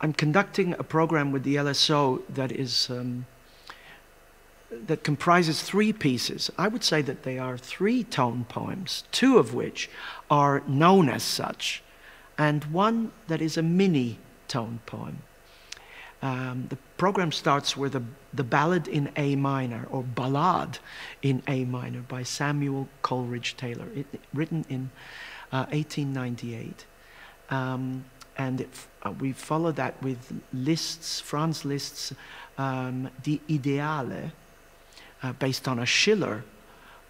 I'm conducting a program with the LSO that is um, that comprises three pieces. I would say that they are three tone poems, two of which are known as such, and one that is a mini tone poem. Um, the program starts with a, the ballad in A minor, or ballad in A minor, by Samuel Coleridge Taylor, it, written in uh, 1898. Um, and it, uh, we follow that with Liszt's, Franz Liszt's um, Die Ideale, uh, based on a Schiller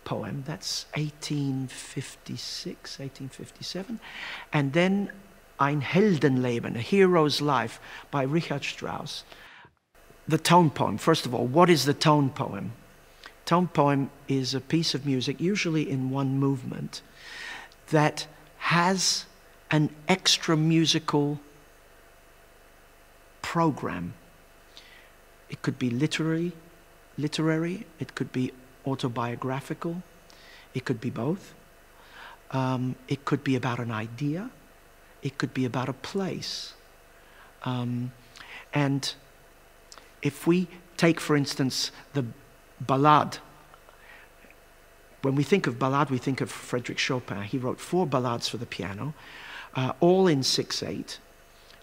poem. That's 1856, 1857. And then Ein Heldenleben, A Hero's Life by Richard Strauss. The tone poem. First of all, what is the tone poem? Tone poem is a piece of music, usually in one movement, that has an extra musical program. It could be literary, literary, it could be autobiographical, it could be both. Um, it could be about an idea, it could be about a place. Um, and if we take, for instance, the ballade, when we think of ballade, we think of Frederick Chopin. He wrote four ballades for the piano, uh, all in 6 8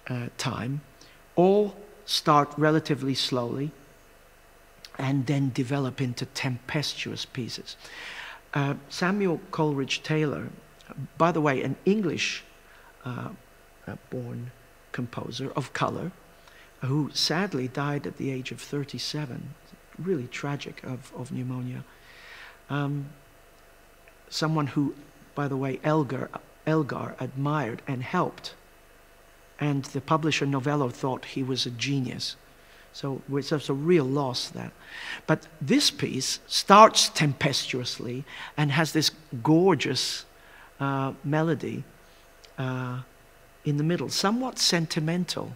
uh, time, all start relatively slowly and then develop into tempestuous pieces. Uh, Samuel Coleridge Taylor, by the way, an English uh, uh, born composer of color, who sadly died at the age of 37, really tragic, of, of pneumonia. Um, someone who, by the way, Elgar, Elgar admired and helped. And the publisher Novello thought he was a genius. So it's a real loss that. But this piece starts tempestuously and has this gorgeous uh, melody uh, in the middle, somewhat sentimental,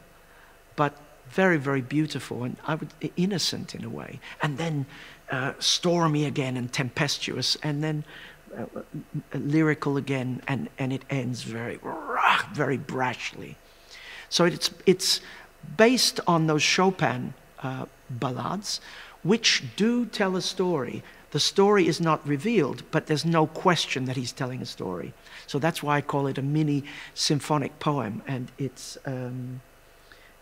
but very, very beautiful and I would innocent in a way. And then uh, stormy again and tempestuous, and then lyrical again, and, and it ends very, very brashly. So it's, it's based on those Chopin uh, which do tell a story. The story is not revealed, but there's no question that he's telling a story. So that's why I call it a mini symphonic poem, and it's, um,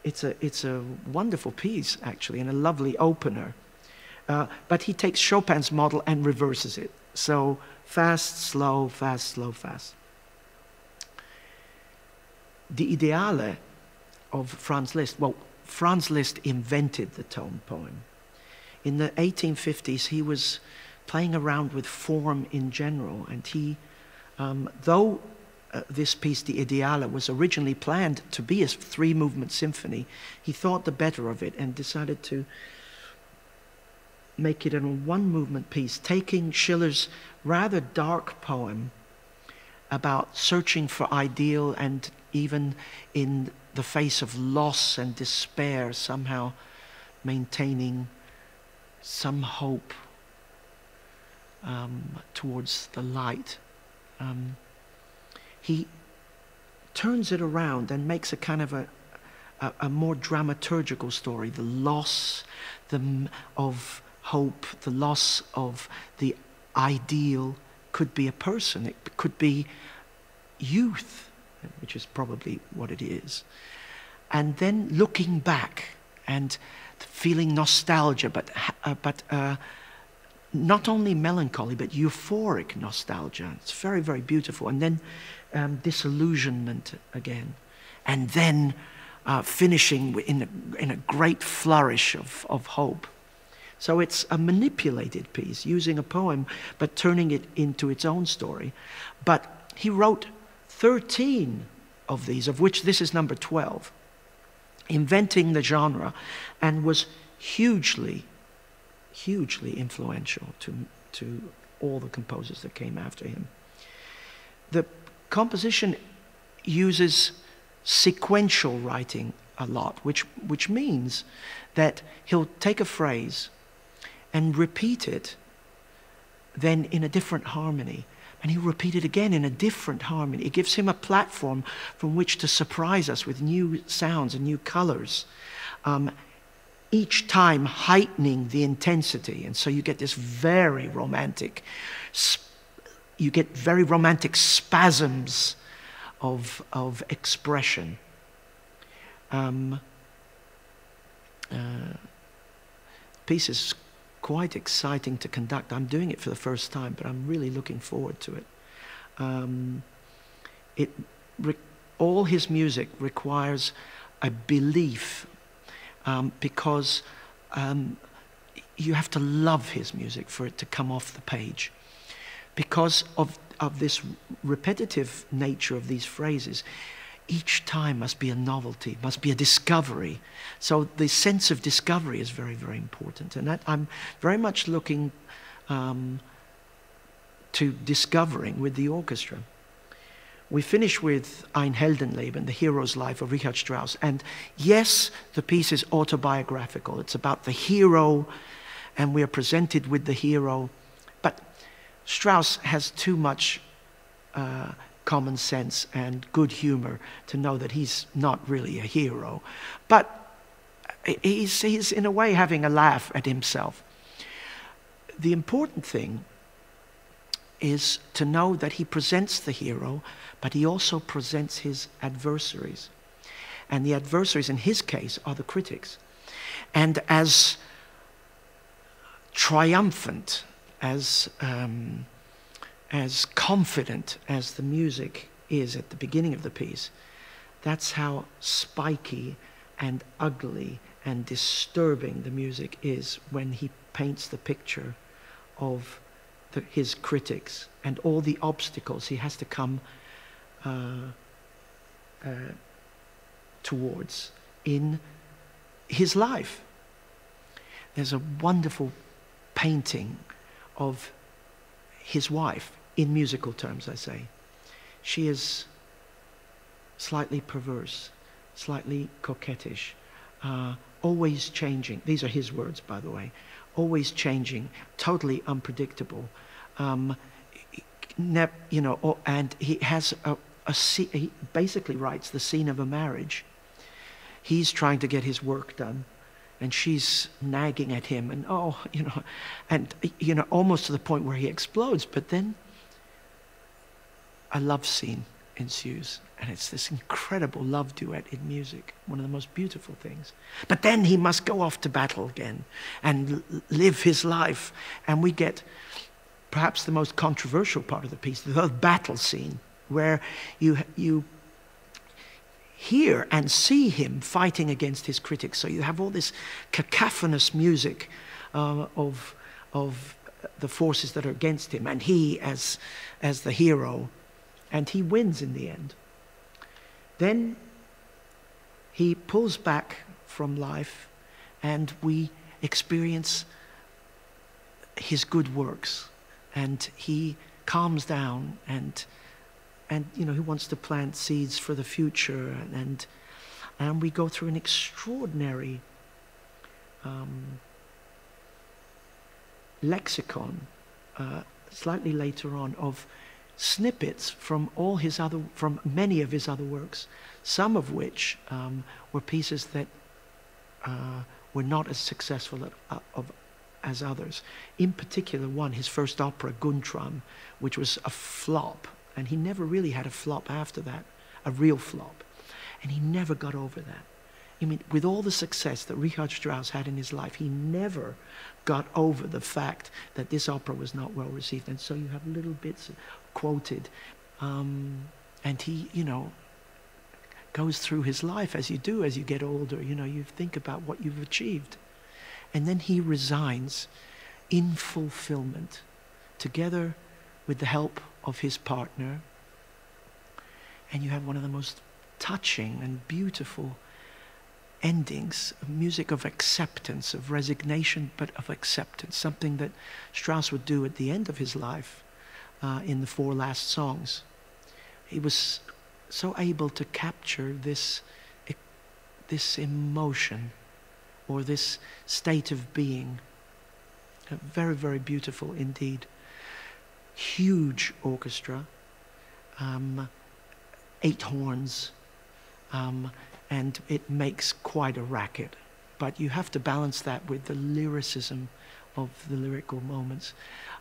it's, a, it's a wonderful piece, actually, and a lovely opener. Uh, but he takes Chopin's model and reverses it. So fast, slow, fast, slow, fast. The Ideale of Franz Liszt, well, Franz Liszt invented the tone poem. In the 1850s, he was playing around with form in general, and he, um, though uh, this piece, the Ideale, was originally planned to be a three movement symphony, he thought the better of it and decided to make it a one movement piece, taking Schiller's rather dark poem about searching for ideal and even in the face of loss and despair, somehow maintaining some hope um, towards the light. Um, he turns it around and makes a kind of a, a, a more dramaturgical story the loss the, of hope, the loss of the ideal could be a person, it could be youth, which is probably what it is. And then looking back and feeling nostalgia, but, uh, but uh, not only melancholy, but euphoric nostalgia. It's very, very beautiful. And then um, disillusionment again. And then uh, finishing in a, in a great flourish of, of hope. So it's a manipulated piece, using a poem, but turning it into its own story. But he wrote 13 of these, of which this is number 12, inventing the genre, and was hugely, hugely influential to, to all the composers that came after him. The composition uses sequential writing a lot, which, which means that he'll take a phrase and repeat it then in a different harmony. And he'll repeat it again in a different harmony. It gives him a platform from which to surprise us with new sounds and new colors. Um, each time heightening the intensity. And so you get this very romantic, you get very romantic spasms of, of expression. Um, uh, piece is quite exciting to conduct. I'm doing it for the first time, but I'm really looking forward to it. Um, it all his music requires a belief um, because um, you have to love his music for it to come off the page. Because of, of this repetitive nature of these phrases, each time must be a novelty, must be a discovery. So the sense of discovery is very, very important. And that, I'm very much looking um, to discovering with the orchestra. We finish with Ein Heldenleben, the hero's life of Richard Strauss. And yes, the piece is autobiographical. It's about the hero, and we are presented with the hero. But Strauss has too much uh, common sense and good humor to know that he's not really a hero. But he's, he's in a way having a laugh at himself. The important thing is to know that he presents the hero, but he also presents his adversaries. And the adversaries, in his case, are the critics. And as triumphant, as um, as confident as the music is at the beginning of the piece, that's how spiky and ugly and disturbing the music is when he paints the picture of the, his critics and all the obstacles he has to come uh, uh, towards in his life. There's a wonderful painting of his wife in musical terms, I say. She is slightly perverse, slightly coquettish, uh, always changing. These are his words, by the way. Always changing, totally unpredictable. Um, you know, and he has a, a he basically writes the scene of a marriage. He's trying to get his work done and she's nagging at him and oh you know and you know almost to the point where he explodes but then a love scene ensues. And it's this incredible love duet in music, one of the most beautiful things. But then he must go off to battle again and live his life. And we get perhaps the most controversial part of the piece, the battle scene, where you, you hear and see him fighting against his critics. So you have all this cacophonous music uh, of, of the forces that are against him, and he as, as the hero and he wins in the end. Then he pulls back from life and we experience his good works and he calms down and and you know he wants to plant seeds for the future and and we go through an extraordinary um, lexicon uh, slightly later on of snippets from all his other, from many of his other works, some of which um, were pieces that uh, were not as successful at, uh, of, as others. In particular, one, his first opera, Guntram, which was a flop, and he never really had a flop after that, a real flop, and he never got over that. I mean, with all the success that Richard Strauss had in his life, he never got over the fact that this opera was not well received. And so you have little bits quoted. Um, and he, you know, goes through his life as you do as you get older. You know, you think about what you've achieved. And then he resigns in fulfillment together with the help of his partner. And you have one of the most touching and beautiful endings, music of acceptance, of resignation, but of acceptance, something that Strauss would do at the end of his life uh, in the four last songs. He was so able to capture this, this emotion or this state of being. Very, very beautiful indeed. huge orchestra, um, eight horns, um, and it makes quite a racket. But you have to balance that with the lyricism of the lyrical moments.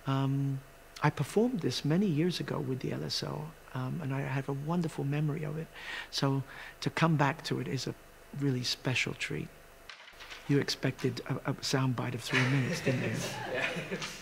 Um, I performed this many years ago with the LSO, um, and I have a wonderful memory of it. So to come back to it is a really special treat. You expected a, a soundbite of three minutes, didn't you?